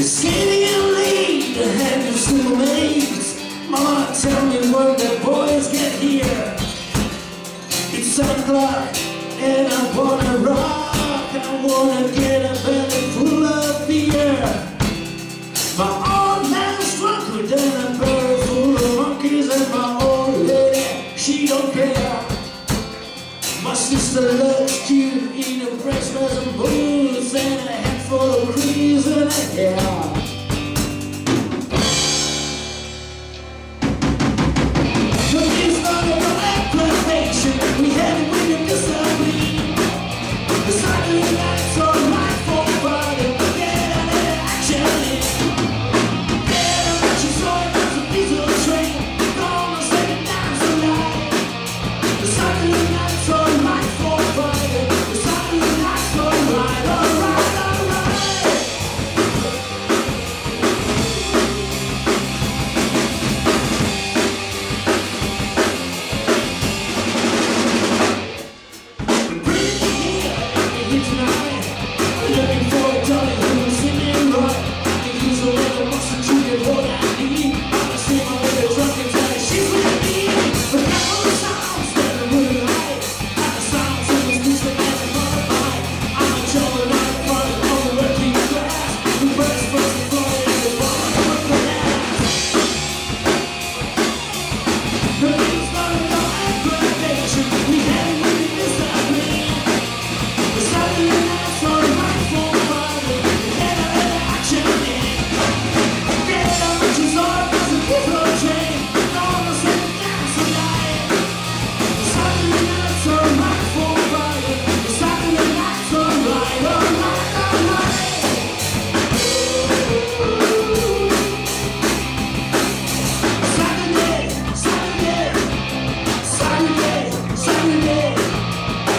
It's getting late, the head is still maze. Mama, tell me when the boys get here. It's 7 o'clock, and I wanna rock. I wanna get up and full of Yeah.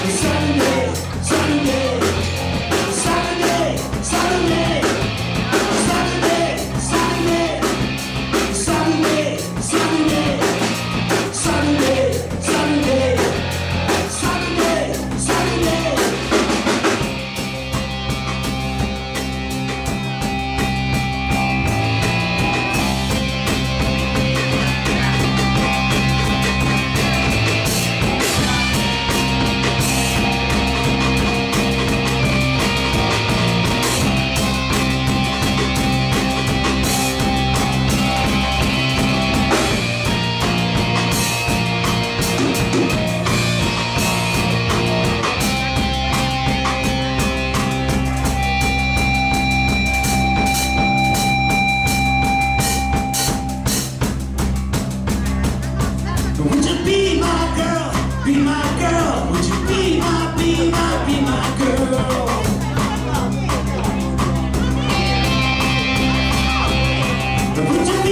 Sunday. Thank you.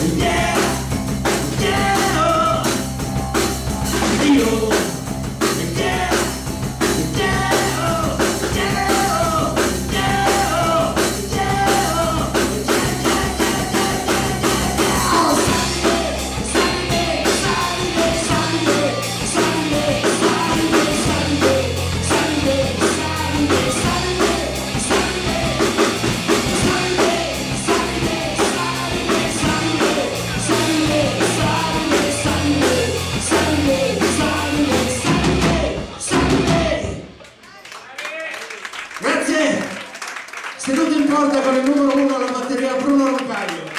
Yeah. corda con il numero uno alla batteria Bruno Rompaglio.